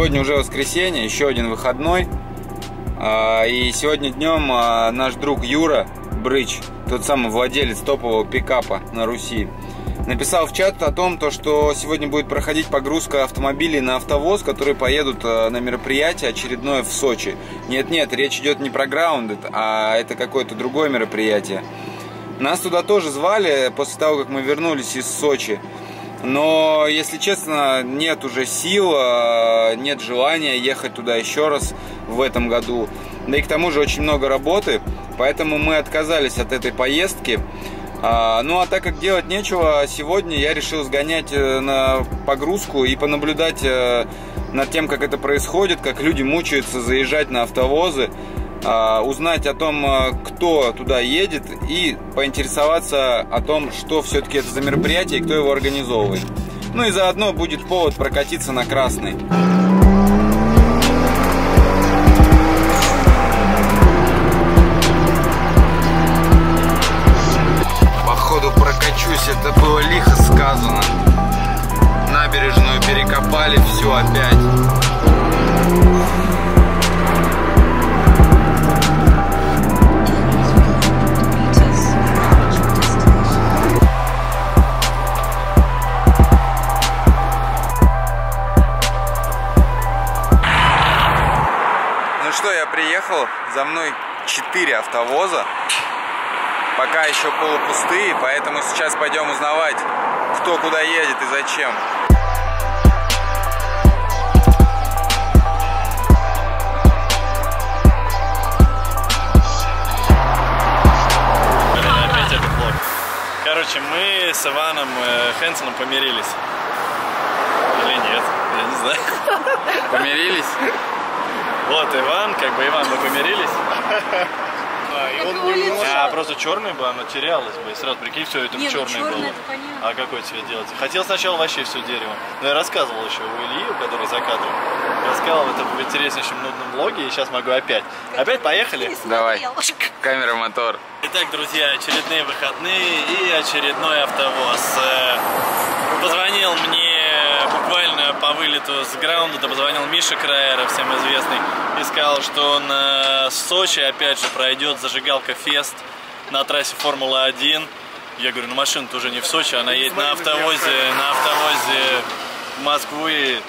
Сегодня уже воскресенье, еще один выходной. А, и сегодня днем а, наш друг Юра Брыч, тот самый владелец топового пикапа на Руси, написал в чат о том, то, что сегодня будет проходить погрузка автомобилей на автовоз, которые поедут а, на мероприятие очередное в Сочи. Нет-нет, речь идет не про Grounded, а это какое-то другое мероприятие. Нас туда тоже звали после того, как мы вернулись из Сочи. Но, если честно, нет уже сил, а, нет желания ехать туда еще раз в этом году. Да и к тому же очень много работы, поэтому мы отказались от этой поездки. А, ну а так как делать нечего, сегодня я решил сгонять э, на погрузку и понаблюдать э, над тем, как это происходит, как люди мучаются заезжать на автовозы. А, узнать о том, а, кто туда едет и поинтересоваться о том, что все-таки это за мероприятие и кто его организовывает. Ну и заодно будет повод прокатиться на красный. Походу прокачусь, это было лихо сказано. Набережную перекопали, все опять. Пока еще полупустые, поэтому сейчас пойдем узнавать, кто куда едет и зачем. Короче, мы с Иваном э, Хэнсоном помирились. Или нет, я не знаю. Помирились? Вот Иван, как бы Иван, мы помирились. А, и он не А, просто черный бы, она терялась бы. И сразу прикинь, все это Нет, черное было. Это а какой цвет делать? Хотел сначала вообще все дерево. Но я рассказывал еще у Ильи, который за кадром. Рассказывал это в интереснейшем нудном блоге, и сейчас могу опять. Опять поехали? Давай. Камера, мотор. Итак, друзья, очередные выходные и очередной автовоз. Э, позвонил мне буквально по вылету с граунда позвонил Миша Краера, всем известный, и сказал, что он э, в Сочи опять же пройдет зажигалка фест на трассе Формула-1. Я говорю, ну машина-то уже не в Сочи, она едет на автовозе, на автовозе в Москву. И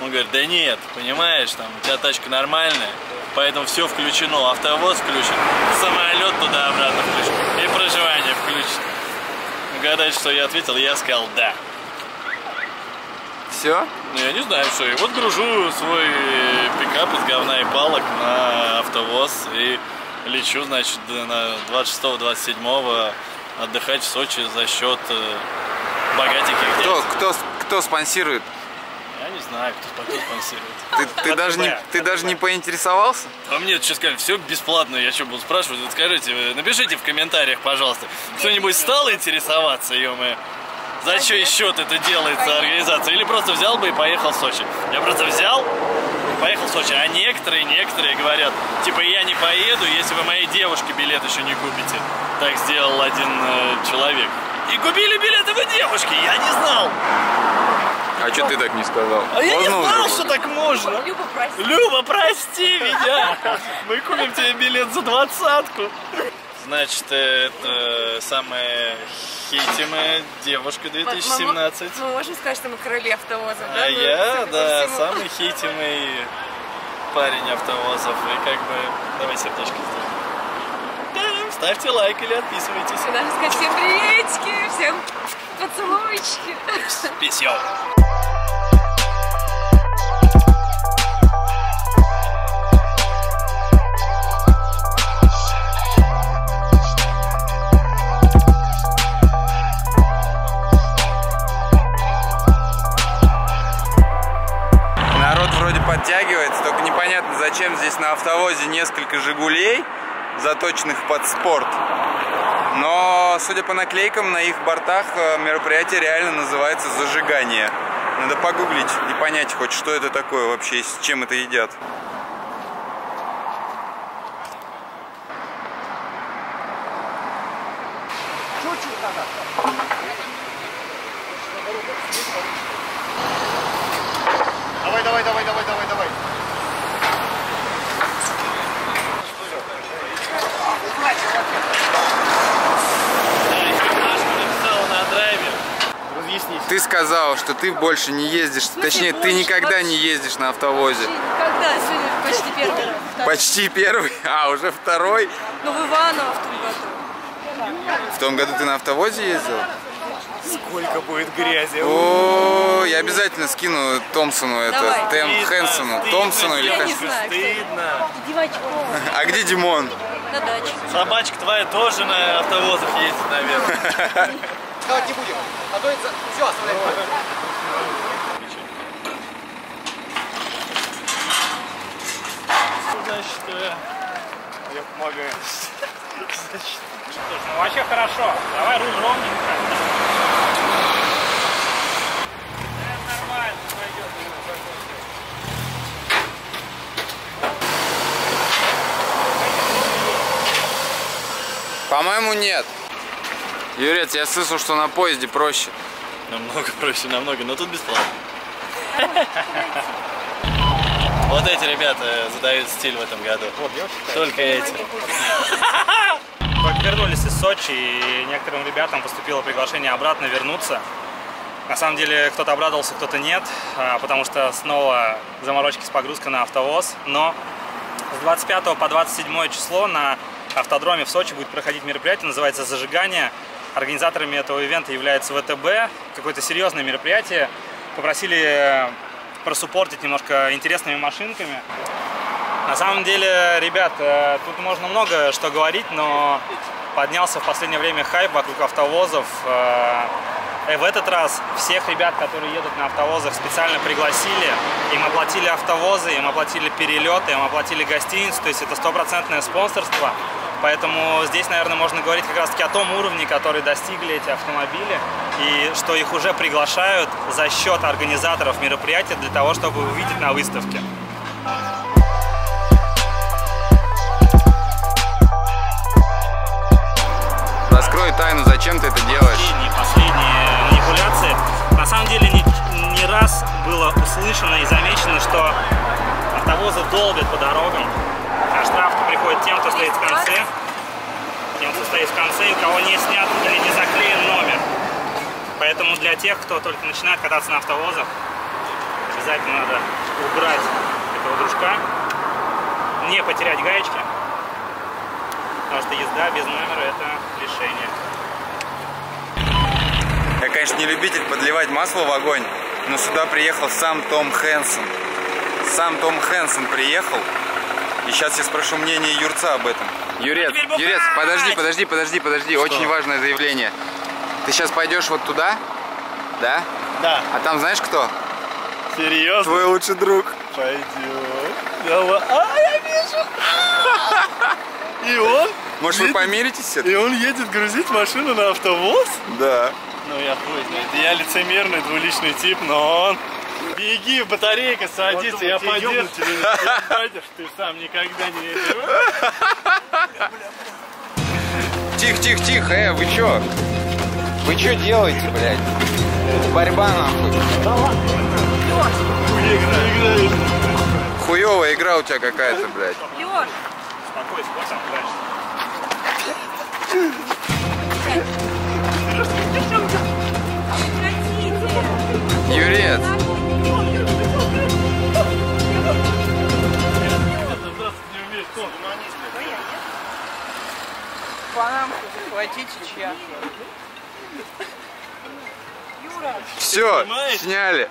он говорит, да нет, понимаешь, там у тебя тачка нормальная, поэтому все включено, автовоз включен, самолет туда-обратно включен, и проживание включен. Угадайте, что я ответил, я сказал да все? Ну, я не знаю, что. И вот гружу свой пикап из говна и палок на автовоз и лечу, значит, на 26-27 отдыхать в Сочи за счет э, богатеньких кто, кто, кто спонсирует? Я не знаю, кто, спонсирует. Ты, ты, даже, не, ты даже не поинтересовался? А мне сейчас сказали, все бесплатно, я что буду спрашивать? скажите, напишите в комментариях, пожалуйста. Кто-нибудь стал интересоваться, ё-моё? За чей счет это делается организация, или просто взял бы и поехал в Сочи. Я просто взял и поехал в Сочи. А некоторые, некоторые говорят, типа, я не поеду, если вы моей девушке билет еще не купите. Так сделал один э, человек. И купили билеты вы девушки, я не знал. А что ты так не сказал? А я не знал, что так можно. Люба, прости. Люба, прости меня. Мы купим тебе билет за двадцатку. Значит, это самая хейтимая девушка 2017. Мы, мы можем сказать, что мы короли автовозов, а да? я, да, самый хейтимый парень автовозов. И как бы, давай сердечко сделаем. Ставьте лайк или отписывайтесь. Надо сказать всем приветики, всем поцелуйчики. Письем. Зачем здесь на автовозе несколько «Жигулей», заточенных под спорт. Но, судя по наклейкам, на их бортах э, мероприятие реально называется «Зажигание». Надо погуглить и понять хоть, что это такое вообще, с чем это едят. Давай, давай, давай, давай, давай, давай. Да, еще Машка написала на драйве. Ты сказал, что ты больше не ездишь, смысле точнее, ты больше? никогда Вообще. не ездишь на автовозе. Когда? Сегодня почти первый. Так. Почти первый, а уже второй. Ну, в Иваново в том году. В том году ты на автовозе ездил? Сколько будет грязи. О, я обязательно скину Томпсону это, Стыдно, Хэнсону, Томпсону или Хэнсону. Стыдно. А где Димон? на даче. Собачка твоя тоже на автовозах ездит, наверное. Давать не будем. А то это... Все, оставляй. Значит, э, Я помогаю. Ну вообще хорошо. Давай руль ровненько. Нормально пойдет. По-моему, нет. Юрец, я слышал, что на поезде проще. намного проще, намного, но тут бесплатно. Вот эти ребята задают стиль в этом году. Только эти. Вернулись из Сочи, и некоторым ребятам поступило приглашение обратно вернуться. На самом деле кто-то обрадовался, кто-то нет, а, потому что снова заморочки с погрузкой на автовоз. Но с 25 по 27 число на автодроме в Сочи будет проходить мероприятие, называется «Зажигание». Организаторами этого ивента является ВТБ, какое-то серьезное мероприятие. Попросили э, просуппортить немножко интересными машинками. На самом деле, ребят, э, тут можно много что говорить, но поднялся в последнее время хайп вокруг автовозов. И в этот раз всех ребят, которые едут на автовозах, специально пригласили. Им оплатили автовозы, им оплатили перелеты, им оплатили гостиницу. То есть это стопроцентное спонсорство. Поэтому здесь, наверное, можно говорить как раз-таки о том уровне, который достигли эти автомобили. И что их уже приглашают за счет организаторов мероприятия для того, чтобы увидеть на выставке. Раскрой тайну, зачем ты это делаешь? Было услышано и замечено, что автовозы долбят по дорогам, а штраф приходит тем, кто стоит в конце, тем, кто стоит в конце, и у кого не снят или не заклеен номер. Поэтому для тех, кто только начинает кататься на автовозах, обязательно надо убрать этого дружка, не потерять гаечки, потому что езда без номера это лишение. Я, конечно, не любитель подливать масло в огонь, но сюда приехал сам Том Хэнсон. Сам Том Хэнсон приехал. И сейчас я спрошу мнение Юрца об этом. Юрец! Юрец, подожди, подожди, подожди, подожди. Очень важное заявление. Ты сейчас пойдешь вот туда, да? Да, А там знаешь кто? серьезно? Твой лучший друг. Пойдем. Давай. А, я вижу. И он? Может, вы едет- помиритесь? И он едет грузить машину на автовоз? Да. Ну я хуй знает. Я лицемерный двуличный тип, но он... Беги, батарейка, садится, я поддержу тебя. Ты сам никогда не... Тихо, тихо, тихо, э, вы чё? Вы чё делаете, блядь? Борьба нахуй. Хуёвая игра у тебя какая-то, блядь. Лёш, Спокойно, вот там дальше. Юрец, Панамку захватите чья. все, сняли.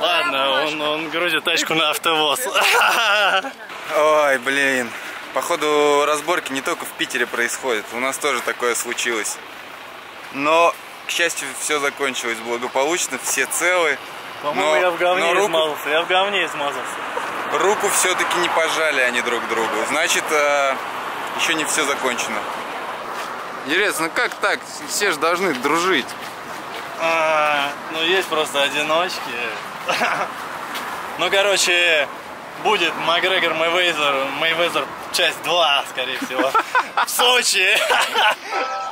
Ладно, он, он грузит тачку на автовоз. Ой, блин. Походу разборки не только в Питере происходят. У нас тоже такое случилось. Но, к счастью, все закончилось благополучно, все целы. По-моему, я в говне руку- измазался. Я в говне измазался. Руку все-таки не пожали они друг другу. Значит, э, еще не все закончено. Юрец, ну как так? Все же должны дружить. А, ну, есть просто одиночки. Ну, короче, будет Макгрегор Мэйвезер, Мэйвезер часть 2, скорее всего, в Сочи.